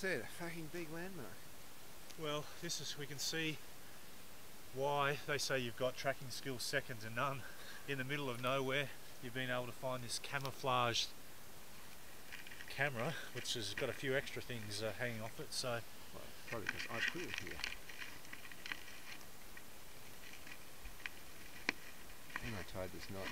said, a fucking big landmark. Well, this is we can see why they say you've got tracking skills second to none. In the middle of nowhere, you've been able to find this camouflaged camera, which has got a few extra things uh, hanging off it. So Well, probably because I put it here. And I tied this knot.